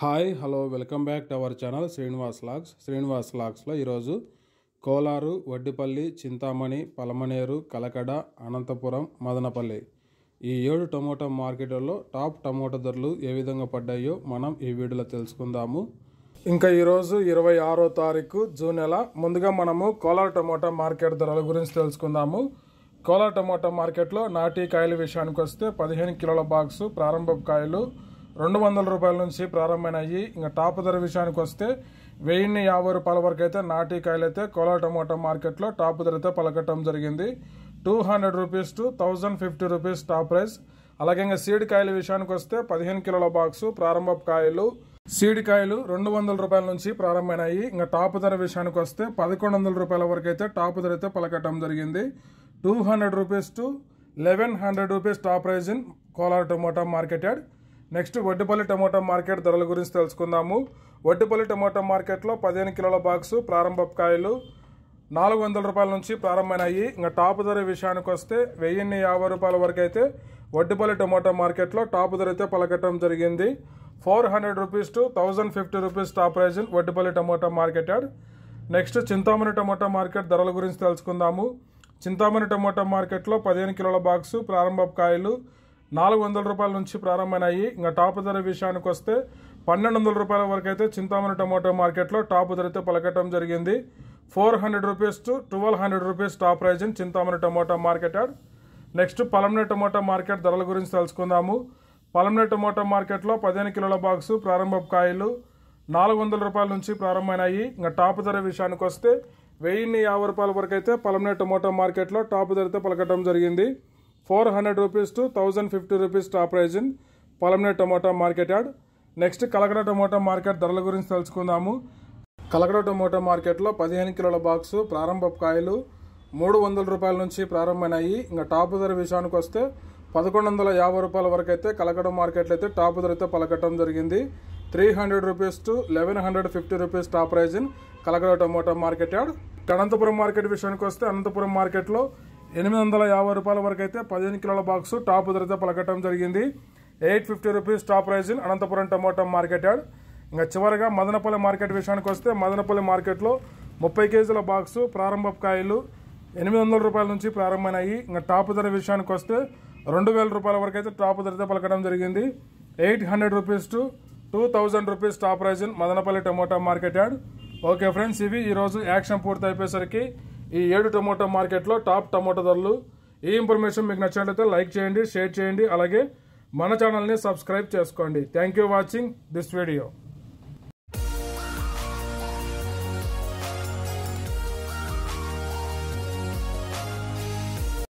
Hi hello welcome back to our channel Srinivas logs Srinivas లాగ్స్లో ఈరోజు కోలారు వడ్డిపల్లి చింతామణి పలమనేరు కలకడ అనంతపురం మదనపల్లి. ఈ ఏడు tomato మార్కెట్లలో టాప్ టమోటా ధరలు ఏ విధంగా పడ్డాయో మనం ఈ వీడియోలో తెలుసుకుందాము. ఇంకా ఈరోజు ఇరవై ఆరో తారీఖు జూన్ నెల. ముందుగా మనము కోలార్ టమోటా మార్కెట్ ధరల గురించి తెలుసుకుందాము. కోలార్ టమోటా మార్కెట్లో నాటి కాయల విషయానికి వస్తే పదిహేను కిలోల బాక్సు ప్రారంభ కాయలు రెండు వందల రూపాయల నుంచి ప్రారంభమైనాయి. ఇంకా టాప్ ధర విషయానికి వస్తే వెయ్యిన్ని యాభై రూపాయల వరకు అయితే నాటి కాయలు అయితే కోలార్ టమోటా మార్కెట్లో టాప్ ధర అయితే పలకటం జరిగింది. Two hundred rupees to thousand fifty rupees top price. అలాగే ఇంకా సీడ్ కాయల విషయానికి వస్తే పదిహేను కిలోల బాక్సు ప్రారంభ కాయలు. సీడ్ కాయలు రెండు వందల రూపాయల నుంచి ప్రారంభమైనాయి. ఇంకా టాప్ ధర విషయానికి వస్తే పదకొండు వందల రూపాయల వరకు అయితే టాప్ ధర అయితే పలకటం జరిగింది. Two hundred rupees to eleven hundred rupees top price in Kolar tomato market next Vaddipalli tomato market ధరల గురించి తెలుసుకుందాము. వడ్డిపల్లి టమోటా మార్కెట్లో పదిహేను కిలోల బాక్సు ప్రారంభ కాయలు నాలుగు వందల రూపాయల నుంచి ప్రారంభమైనాయి. ఇంకా టాప్ ధర విషయానికి వస్తే వెయ్యిన్ని యాభై రూపాయల వరకు అయితే వడ్డిపల్లి టమోటా మార్కెట్లో టాప్ ధర అయితే పలకటం జరిగింది. Four hundred rupees to thousand fifty rupees top price in Vaddipalli tomato market add. Next Chintamani tomato market ధరల గురించి తెలుసుకుందాము. చింతామణి టమోటా మార్కెట్లో పదిహేను కిలోల బాక్సు ప్రారంభ కాయలు నాలుగు వందల రూపాయల నుంచి ప్రారంభమైనాయి. ఇంకా టాప్ ధర విషయానికి వస్తే పన్నెండు వందల రూపాయల వరకు అయితే చింతామణి టమాటో మార్కెట్లో టాప్ ధర అయితే పలకటం జరిగింది. Four hundred rupees to twelve hundred rupees top price in Chintamani tomato market add. Next Palamaner tomato market ధరల గురించి తెలుసుకుందాము. పలమనే టమోటా మార్కెట్లో పదిహేను కిలోల బాక్సు ప్రారంభ కాయలు నాలుగు వందల రూపాయల నుంచి ప్రారంభమైనాయి. ఇంకా టాప్ ధర విషయానికి వస్తే వెయ్యిన్ని యాభై రూపాయల వరకు అయితే పలమనే టమోటా మార్కెట్లో టాప్ ధరతో పలకటం జరిగింది. Four hundred rupees to thousand fifty rupees top price in Palamaner tomato market add next Kalakada tomato market ధరల గురించి తెలుసుకుందాము. కలకడ టమోటా మార్కెట్లో పదిహేను కిలోల బాక్సు ప్రారంభ కాయలు మూడు వందల రూపాయల నుంచి ప్రారంభమైనాయి. ఇంకా టాప్ ధర విషయానికి వస్తే పదకొండు వందల యాభై రూపాయల వరకు అయితే కలకడ మార్కెట్లో అయితే టాప్ ధర అయితే పలకటం జరిగింది. Three hundred rupees to eleven hundred fifty rupees top price in Kalakada tomato market add Anantapuram market విషయానికి వస్తే అనంతపురం మార్కెట్లో ఎనిమిది వందల యాభై రూపాయల వరకు అయితే పదిహేను కిలోల బాక్సు టాప్ ధరతో పలకటం జరిగింది. Eight fifty rupees top price in Anantapuram tomato market add. ఇంకా చివరిగా మదనపల్లి మార్కెట్ విషయానికి వస్తే మదనపల్లి మార్కెట్లో ముప్పై కేజీల బాక్సు ప్రారంభ కాయలు ఎనిమిది వందల రూపాయల నుంచి ప్రారంభమైనాయి. ఇంకా టాప్ ధర విషయానికి వస్తే రెండు వేల రూపాయల వరకు అయితే టాప్ ధరతో పలకడం జరిగింది. Eight hundred rupees to two thousand rupees top price in Madanapalli tomato market add. Okay friends ఇవి ఈరోజు యాక్షన్ పూర్తి అయిపోయేసరికి ఈ ఏడు టమోటా మార్కెట్లో టాప్ టమోటా ధరలు. ఈ ఇన్ఫర్మేషన్ మీకు నచ్చినట్లయితే లైక్ చేయండి షేర్ చేయండి అలాగే మన ఛానల్ని సబ్స్క్రైబ్ చేసుకోండి. Thank you watching this video.